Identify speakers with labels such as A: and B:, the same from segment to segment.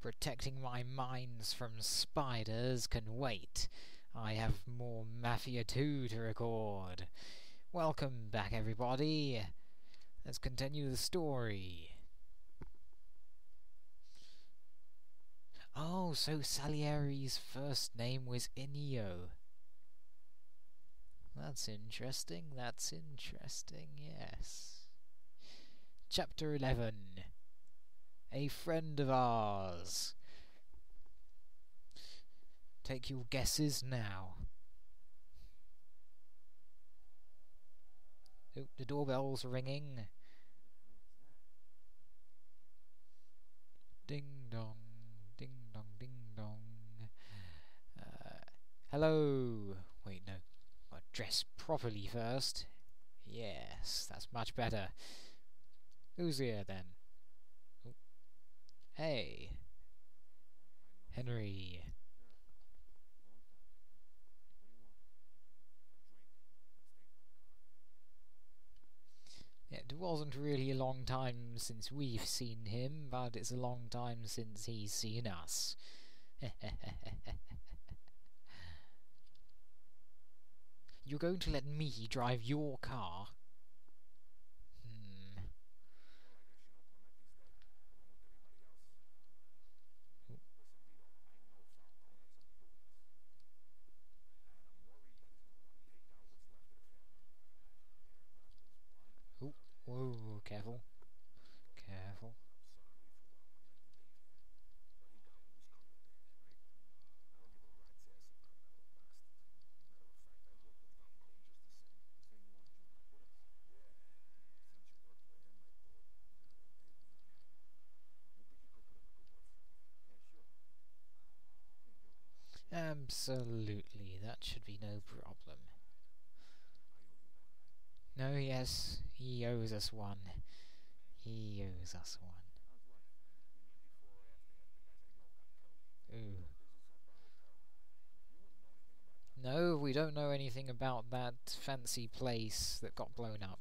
A: Protecting my mines from spiders can wait. I have more Mafia 2 to record. Welcome back, everybody. Let's continue the story. Oh, so Salieri's first name was Ennio. That's interesting, that's interesting, yes. Chapter 11 A friend of ours. Take your guesses now. Oh, the doorbell's ringing. Ding dong, ding dong, ding dong. Uh, hello. Wait, no. I'll dress properly first. Yes, that's much better. Who's here then? Hey. Henry. It wasn't really a long time since we've seen him, but it's a long time since he's seen us. You're going to let me drive your car? Hmm. Oh, whoa, careful. Careful. Absolutely, that should be no problem. No, yes, he owes us one. He owes us one. Ooh. No, we don't know anything about that fancy place that got blown up.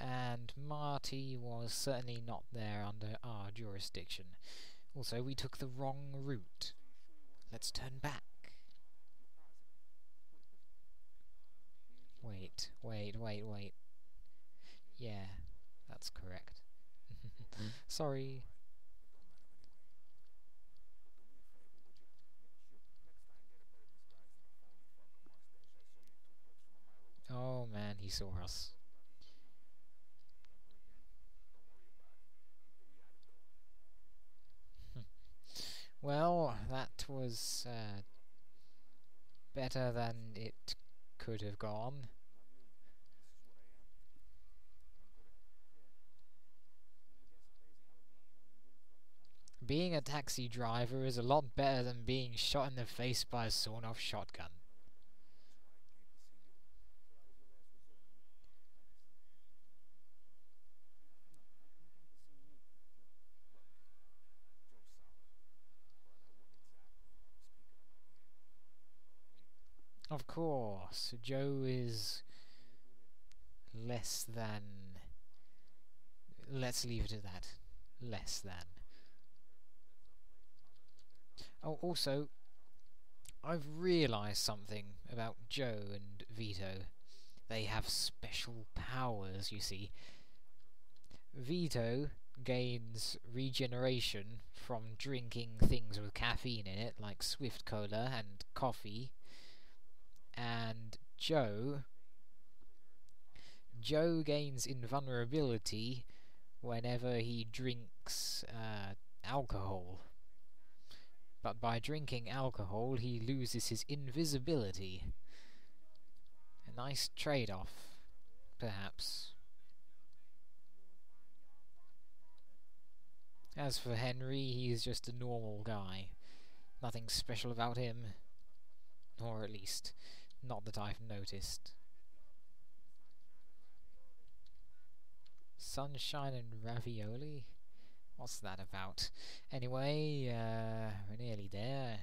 A: and Marty was certainly not there under our jurisdiction. Also, we took the wrong route. Let's turn back. Wait, wait, wait, wait. Yeah, that's correct. Sorry. Oh man, he saw us. That was uh, better than it could have gone. Being a taxi driver is a lot better than being shot in the face by a sawn-off shotgun. Of course, Joe is less than. Let's leave it at that. Less than. Oh, also, I've realised something about Joe and Vito. They have special powers, you see. Vito gains regeneration from drinking things with caffeine in it, like Swift Cola and coffee Joe Joe gains invulnerability whenever he drinks uh, alcohol. But by drinking alcohol, he loses his invisibility. A nice trade off, perhaps. As for Henry, he's just a normal guy. Nothing special about him. Or at least, not that I've noticed. Sunshine and ravioli? What's that about? Anyway, uh, we're nearly there.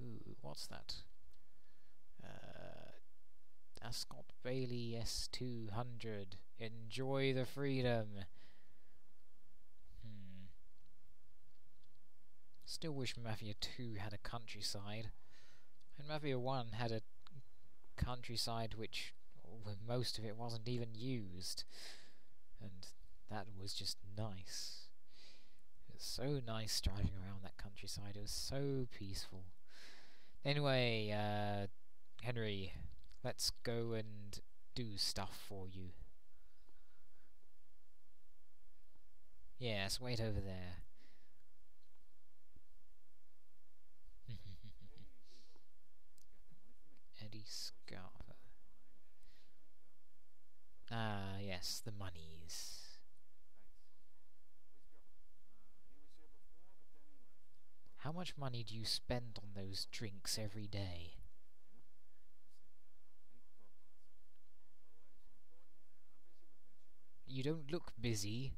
A: Ooh, what's that? Uh, Ascot Bailey S200. Enjoy the freedom. Still wish Mafia 2 had a countryside. And Mafia 1 had a countryside which most of it wasn't even used. And that was just nice. It was so nice driving around that countryside. It was so peaceful. Anyway, uh, Henry, let's go and do stuff for you. Yes, wait over there. Ah, yes, the monies. How much money do you spend on those drinks every day? You don't look busy.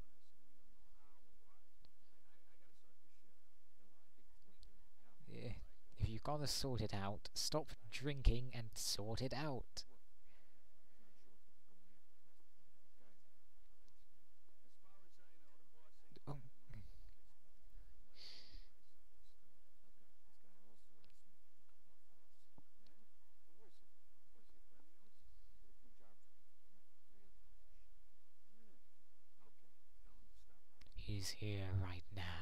A: Yeah, if you've got to sort it out, stop drinking and sort it out. He's here right now.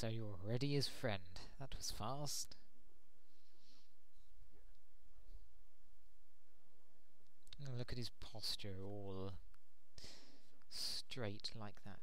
A: So you're already his friend. That was fast. Look at his posture, all straight like that.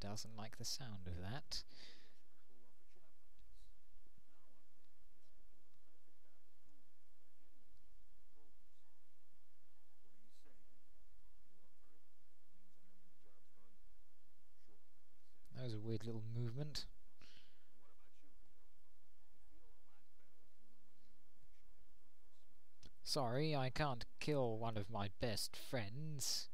A: Doesn't like the sound of that. That was a weird little movement. Sorry, I can't kill one of my best friends.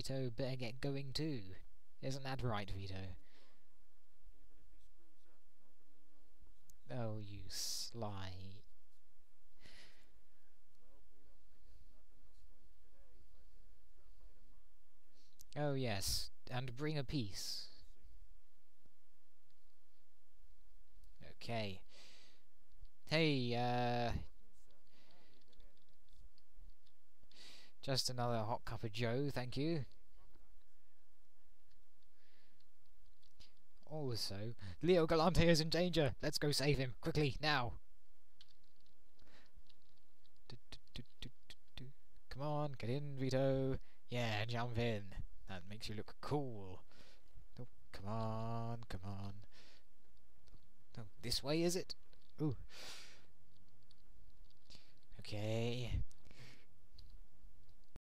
A: Vito better get going too. Isn't that right, Vito? Oh, you sly. Oh, yes, and bring a piece. Okay. Hey, uh, Just another hot cup of joe, thank you. Also, Leo Galante is in danger. Let's go save him. Quickly, now. Come on, get in, Vito. Yeah, jump in. That makes you look cool. Oh, come on, come on. Oh, this way, is it? Ooh. Okay.